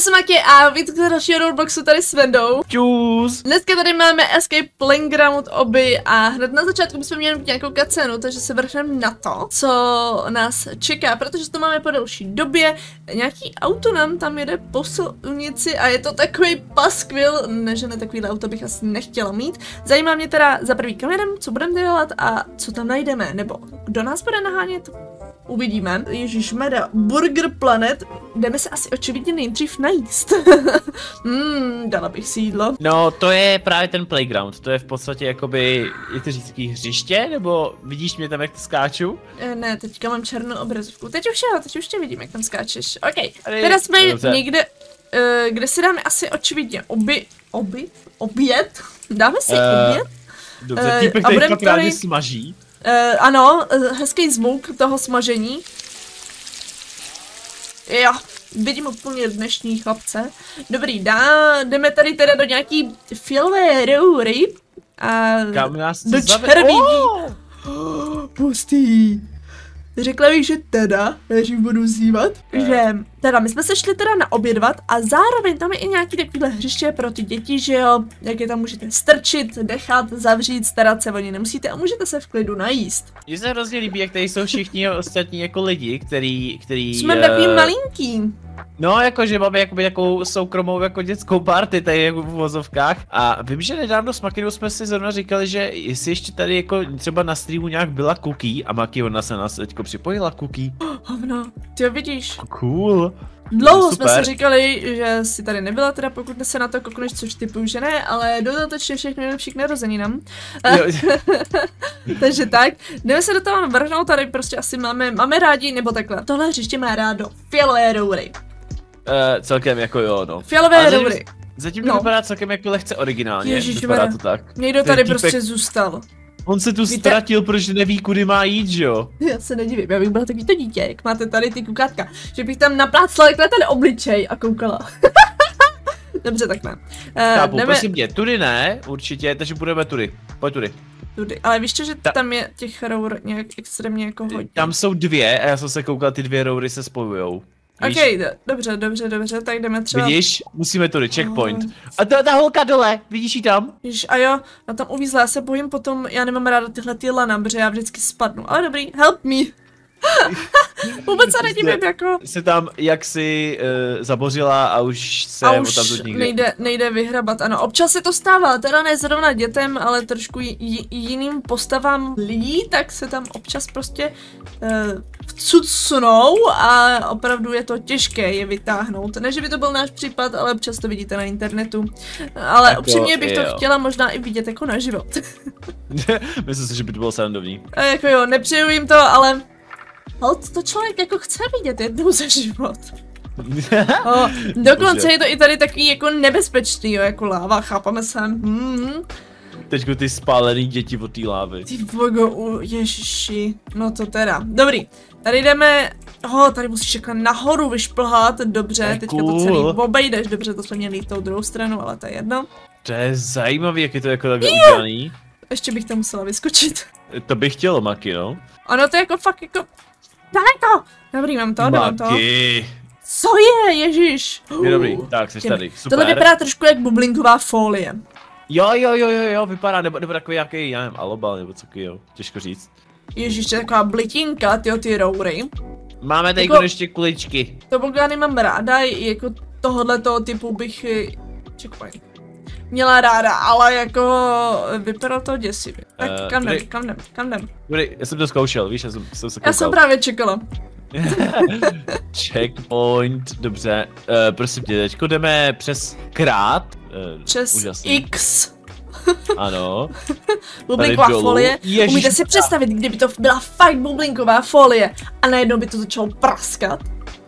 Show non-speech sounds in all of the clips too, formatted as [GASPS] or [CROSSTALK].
já jsem Maki a vítejte dalšího Robloxu tady s Vendou. Čus. Dneska tady máme Escape Playground oby a hned na začátku bychom měli mít nějakou kacenu, takže se vrhneme na to, co nás čeká, protože to máme po delší době. Nějaký auto nám tam jede po silnici a je to takový paskvil, než ne takovýhle auto bych asi nechtěla mít. Zajímá mě teda za prvý kamerem, co budeme dělat a co tam najdeme, nebo kdo nás bude nahánět, uvidíme. Ježíš Meda, Burger Planet, jdeme se asi očividně nejdřív najíst. [LAUGHS] Hmm, dala bych si jídlo. No, to je právě ten playground, to je v podstatě jakoby, je to říct hřiště, nebo vidíš mě tam, jak to skáču? E, ne, teďka mám černou obrazovku. Teď už jo, teď už tě vidím, jak tam skáčeš. OK, Tady- teda jsme Dobře. někde, e, kde si dáme asi očividně oby, oby, oběd? [LAUGHS] Dáme si Eh, oběd? Dobře, Eh, týpek tady tady- smaží. E, ano, eh, hezký zvuk toho smažení. Jo, vidím úplně dnešní chlapce. Dobrý, dá, jdeme tady teda do nějaký filové roury. A Kam nás do červí. Oh! [GASPS] Pustý. Řekla bych, že teda, než ji budu zývat, Eh. že teda my jsme se šli teda naobědvat a zároveň tam je i nějaký takovýhle hřiště pro ty děti, že jo, jak je tam můžete strčit, dechat, zavřít, starat se o ně nemusíte a můžete se v klidu najíst. Mně se hrozně líbí, jak tady jsou všichni ostatní jako lidi, který, který... Jsme eh, takový malinký. No, jakože máme jakoby takovou soukromou jako dětskou party tady jako v vozovkách. A vím, že nedávno s Makinou jsme si zrovna říkali, že jestli ještě tady jako třeba na streamu nějak byla Cookie a Maki ona se nás teďko připojila Cookie. Hovno, ty jo vidíš. Cool. Dlouho Super. jsme si říkali, že si tady nebyla, teda pokud se na to koukneš, což typuju, že ne, ale dodatečně všechno nejlepší k narozeninám. [LAUGHS] Takže tak, jdeme se do toho vrhnout, tady prostě asi máme, máme rádi, nebo takhle. Tohle hřiště má rádo fialové roury. Uh, celkem jako jo, no. Fialové Ale zatím- roury. Zatím to No. vypadá celkem jako lehce originálně. Ježišmarja. vypadá to tak. Někdo tady týpek- prostě zůstal. On se tu Víte- ztratil, protože neví, kudy má jít, že jo? Já se nedivím, já bych byla takový to dítě, jak máte tady ty kukátka, že bych tam naplácla takhle ten obličej a koukala. [LAUGHS] Dobře, tak ne. Uh, Chápu, jdeme prosím tě, tudy ne, určitě, takže budeme tudy. Pojď tudy. tudy. Ale víš čo, že Ta- tam je těch rour nějak extrémně jako hodně. Tam jsou dvě a já jsem se koukal, ty dvě roury se spojujou. Víš? Ok, do- dobře, dobře, dobře, tak jdeme třeba... Vidíš? Musíme tudy, checkpoint. Oh. A ta, ta holka dole, vidíš ji tam? Ježiš, a jo, na tam uvízla, já se bojím potom, já nemám ráda tyhle ty lana, protože já vždycky spadnu, ale dobrý, help me. [LAUGHS] Vůbec se nedivím, jako, Se tam jaksi uh, zabořila a už se a už tamtud nikdy. nejde, nejde vyhrabat, ano, občas se to stává, teda ne zrovna dětem, ale trošku jiným postavám lidí, tak se tam občas prostě uh, vcucnou a opravdu je to těžké je vytáhnout. Ne, že by to byl náš případ, ale občas to vidíte na internetu. Ale Jako, upřímně bych to jo. chtěla možná i vidět jako na život. [LAUGHS] Myslím si, že by to bylo srandovní. A jako jo, nepřeju jim to, ale Hold, to člověk jako chce vidět jednou za život. [LAUGHS] O, dokonce Bože. je to i tady takový jako nebezpečný, jo, jako láva, chápeme se. Hmm. Teďko ty spálený děti od té lávy. Ty vogo, u, ježiši, no to teda. Dobrý, tady jdeme, ho, tady musíš takhle nahoru vyšplhat, dobře, To je teďka to cool. celý obejdeš, dobře, to jsme měli jít tou druhou stranu, ale to je jedno. To je zajímavý, jak je to jako takhle udělaný. Ještě bych tam musela vyskočit. To bych chtělo, Maki, no. Ono to je jako fakt jako, daleko. Dobrý, mám to, mám to. Co je, ježiš? Je dobrý, tak jsi tady, super. Tohle vypadá trošku jak bublinková folie. Jo, jo, jo, jo, jo, vypadá, nebo, nebo takový nějaký, já nevím, alobal, nebo co jo, těžko říct. Ježíš, to je taková blitinka, tyjo, ty roury. Máme tady Jako- ještě kuličky. Tobogány mám ráda, jako tohohle toho typu bych... eh, Checkpoint. Měla ráda, ale jako eh, vypadalo to děsivě. Tak Eh, kam jdem, tady- kam jdem, kam jdem. Já jsem to zkoušel, víš, já jsem, jsem se Já jsem koukal. právě čekala. [LAUGHS] Checkpoint, dobře. Uh, prosím tě, teďko jdeme přes krát. Uh, Přes úžasný. X. [LAUGHS] Ano. Bublinková folie. Ježiš, Umíte si představit, kdyby to byla fakt bublinková folie a najednou by to začalo praskat.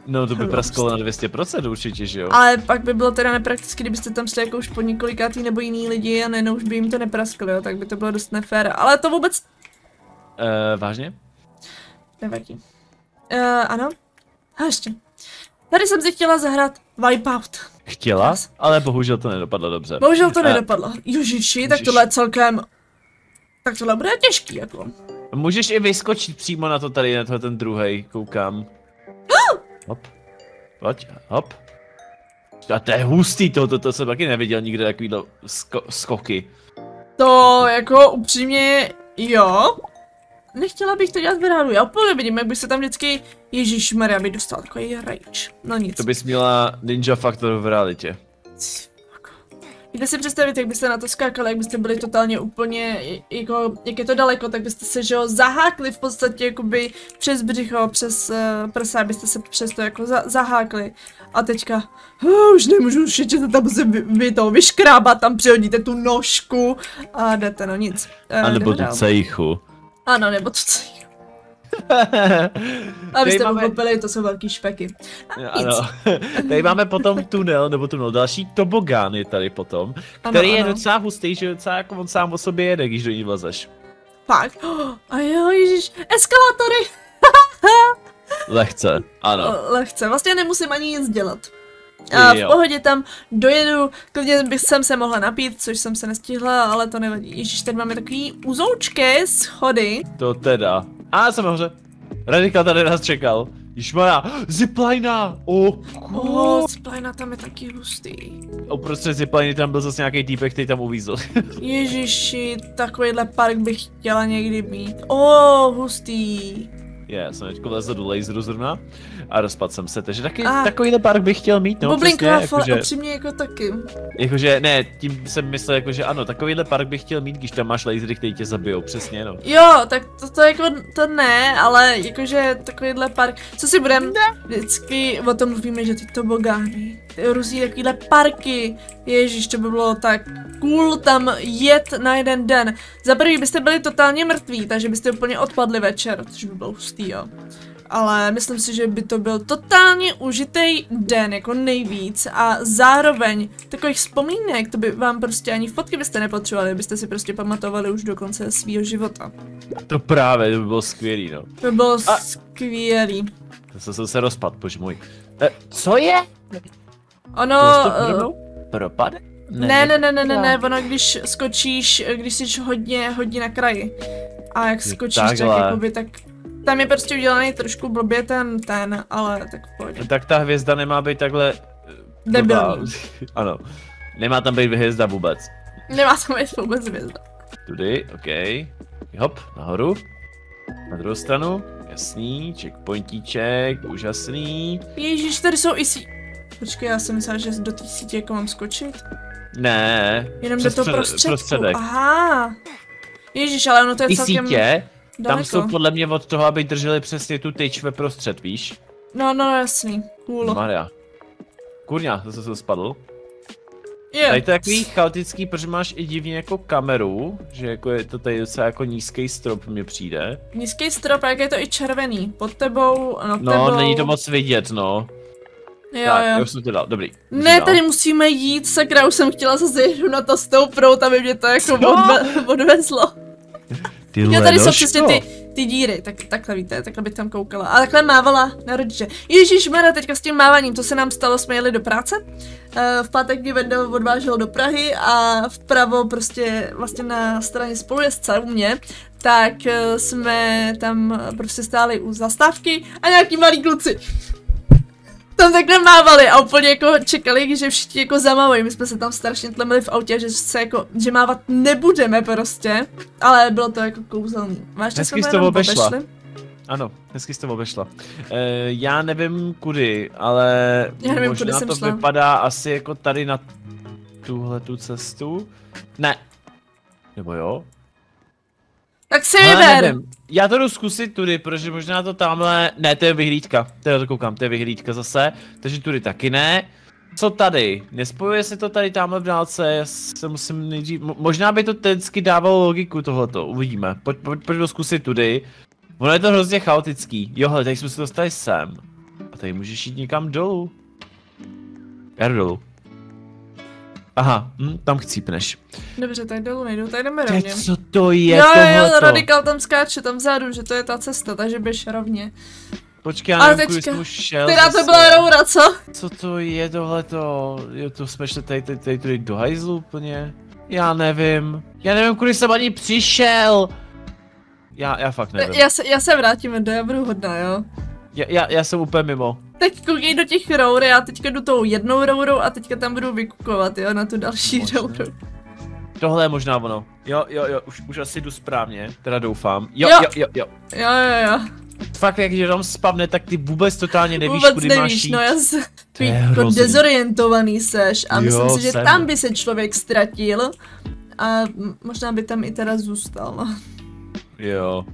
No to by Hrozně. praskalo na 200% určitě, že jo? Ale pak by bylo teda neprakticky, kdybyste tam šli jako už po několikátý nebo jiný lidi a najednou už by jim to neprasklo, jo, tak by to bylo dost nefér. Ale to vůbec Uh, vážně? nevadí. Uh, ano. A ještě. Tady jsem si chtěla zahrát Wipeout. Chtěla, ale bohužel to nedopadlo dobře. Bohužel to Eh, nedopadlo. Ježiši, tak tohle je celkem... Tak tohle bude těžký, jako. Můžeš i vyskočit přímo na to tady, na to ten druhý, koukám. Hop. Pojď, hop. A to je hustý, to, to, to jsem taky neviděl nikde takovýhle sko skoky. To jako upřímně, jo. Nechtěla bych to dělat v reálu, já úplně vidím, jak by se tam vždycky Ježíš Maria by dostal takový rage. No nic. To bys měla Ninja Factor v realitě. Víte si představit, jak byste na to skákali, jak byste byli totálně úplně, jako, jak je to daleko, tak byste se, že jo, zahákli v podstatě, jakoby přes břicho, přes uh, prsa, byste se přes to jako za, zahákli. A teďka, uh, už nemůžu to tam se vy, vy to vyškrábat, tam přihodíte tu nožku a jdete, no nic. Uh, a nebo tu cejchu. Ano, nebo tu cejchu. [LAUGHS] Abyste máme... pochopili, to jsou velký špeky. Ano. [LAUGHS] tady máme potom tunel, nebo tunel, další tobogán je tady potom, který ano, je ano. docela hustý, že docela jako on sám o sobě jede, když do ní vlezeš. Fakt? [GASPS] A jo, ježiš, eskalátory! [LAUGHS] Lehce, ano. Lehce, vlastně nemusím ani nic dělat. A v pohodě tam dojedu, klidně bych jsem se mohla napít, což jsem se nestihla, ale to nevadí. Ježíš, tady máme takový uzoučké schody. To teda. A jsem hoře. Radika tady nás čekal. Jižmaja, ziplina! Oh, oh, ziplina tam je taky hustý. Uprostřed zipliny tam byl zase nějaký týpek, který tam uvízl. [LAUGHS] Ježiši, takovýhle park bych chtěla někdy mít. Oh, hustý. Je, yeah, jsem teďko vlezl do laseru zrovna a rozpadl jsem se, takže taky a takovýhle park bych chtěl mít, no Bublinková přesně, jakože, opřímně jako taky. Jakože, ne, tím jsem myslel, jakože ano, takovýhle park bych chtěl mít, když tam máš lasery, který tě zabijou, přesně, no. Jo, tak to, to jako, to ne, ale jakože takovýhle park, co si budem, vždycky o tom mluvíme, že ty tobogány, různý takovýhle parky, ježíš, to by bylo tak cool tam jet na jeden den. Za prvý byste byli totálně mrtví, takže byste úplně odpadli večer, což by bylo hustý, jo ale myslím si, že by to byl totálně užitý den, jako nejvíc a zároveň takových vzpomínek, to by vám prostě ani fotky byste nepotřebovali, byste si prostě pamatovali už do konce svého života. To právě, to by bylo skvělý, no. To by bylo a... skvělý. To jsem se rozpad, bože můj. E, co je? Ono... Uh, propade? Ne, ne, ne, ne, ne, ne, ono když skočíš, když jsi hodně, hodně na kraji. A jak skočíš, Takhle. tak jakoby, tak tam je prostě udělaný trošku blbě ten, ten, ale tak pojď. Tak ta hvězda nemá být takhle... Eh, Debilní. [LAUGHS] ano. Nemá tam být hvězda vůbec. Nemá tam být vůbec hvězda. Tudy, ok. Hop, nahoru. Na druhou stranu. Jasný, checkpointíček, úžasný. Ježíš, tady jsou i. Počkej, já jsem myslela, že do té sítě jako mám skočit. Ne. Jenom do toho prostředku. prostředek. Aha. Ježíš, ale ono to je ty celkem... sítě Daleko. Tam jsou podle mě od toho, aby drželi přesně tu tyč ve prostřed, víš? No, no, jasný. Cool. Maria. Kurňa, zase se spadl. Je. Tady to je takový chaotický, protože máš i divně jako kameru, že jako je to tady docela jako nízký strop mně přijde. Nízký strop, jak je to i červený, pod tebou, no, tebou. No, není to moc vidět, no. Jo, tak, jo. už jsem to dal, dobrý. Ne, dál. tady musíme jít, sakra, už jsem chtěla zase jít na to stoupnout, aby mě to jako odve odvezlo. Tyhle jo, tady jsou přesně ty, ty díry, tak, takhle víte, takhle bych tam koukala. A takhle mávala na rodiče. Ježíš Mara, teďka s tím mávaním, to se nám stalo, jsme jeli do práce. Uh, v pátek mě Venda odvážel do Prahy a vpravo prostě vlastně na straně spolujezdce u mě, tak uh, jsme tam prostě stáli u zastávky a nějaký malí kluci tam takhle mávali a úplně jako čekali, že všichni jako zamávají. My jsme se tam strašně tlemili v autě, že se jako, že mávat nebudeme prostě, ale bylo to jako kouzelný. Máš Hezky s to obešla. Ano, hezky jsi to obešla. E, já nevím kudy, ale já nevím, možná kudy to šla. vypadá asi jako tady na tuhle tu cestu. Ne. Nebo jo? Tak si vyber. Já to jdu zkusit tudy, protože možná to tamhle, ne, to je vyhlídka, to to koukám, to je vyhlídka zase, takže tudy taky ne. Co tady? Nespojuje se to tady tamhle v dálce, já se musím nejdřív, možná by to vždycky dávalo logiku tohoto, uvidíme. Pojď, pojď, pojď to zkusit tudy. Ono je to hrozně chaotický. Jo, hele, tady jsme se dostali sem. A tady můžeš jít někam dolů. Já jdu dolů. Aha, hm, tam chcípneš. Dobře, tak dolů nejdu, tady jdeme rovně. co to je Jo, jo, radikál tam skáče, tam vzadu, že to je ta cesta, takže běž rovně. Počkej, já nevím, teďka, šel Teda to byla roura, co? Co to je tohleto? Jo, to jsme šli tady, tady, tady, tady do hajzlu úplně. Já nevím. Já nevím, kudy jsem ani přišel. Já, já fakt nevím. Já se, já se vrátím, do já budu hodná, jo? Já, já, já jsem úplně mimo. Tak koukej do těch rour, já teďka jdu tou jednou rourou a teďka tam budu vykukovat, jo, na tu další Možná. rouru. Tohle je možná ono. Jo, jo, jo, už, už asi jdu správně, teda doufám. Jo, Jo. jo, jo, jo. Jo, jo, jo. Fakt, jak že tam spavne, tak ty vůbec totálně nevíš, Vůbec kudy nevíš, máš jít. no já se, To je jako dezorientovaný seš a Jo, myslím si, že jsem. tam by se člověk ztratil a možná by tam i teda zůstal, no. Jo,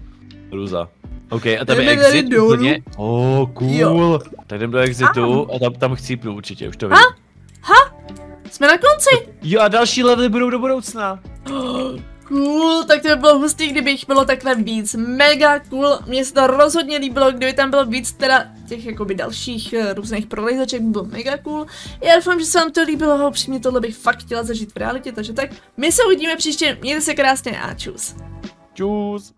Ruza. OK, a tam je Jdeme tady exit dolů. úplně. Oh, cool. Jo. Tak jdem do exitu a tam, tam chcípnu určitě, už to vím. Jsme na konci! Jo a další levely budou do budoucna. [GASPS] Cool, tak to by bylo hustý, kdyby jich bylo takhle víc. Mega cool, mně se to rozhodně líbilo, kdyby tam bylo víc teda těch jakoby dalších eh, různých prolejzaček, by bylo mega cool. Já doufám, že se vám to líbilo a upřímně tohle bych fakt chtěla zažít v realitě, takže tak my se uvidíme příště, mějte se krásně a čus. Čus.